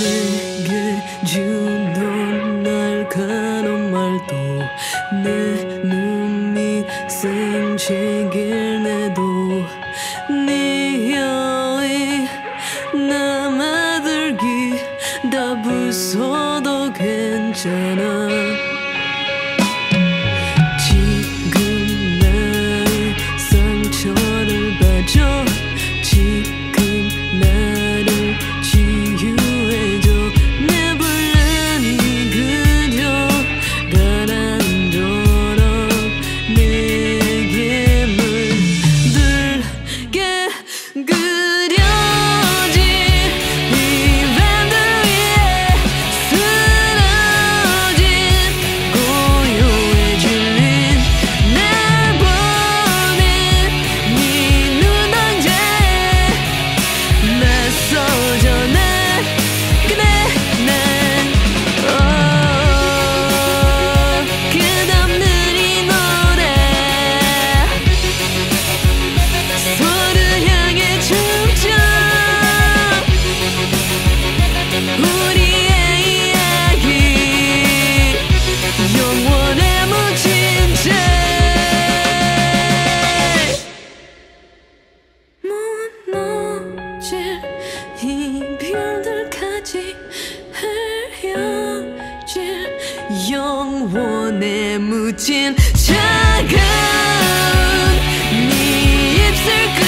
내게 지운 널 가는 말도 내 눈이 생채길 내도 네 여의 남아들기 다 부숴도 괜찮아. 내 묻힌 작은 네 입술까지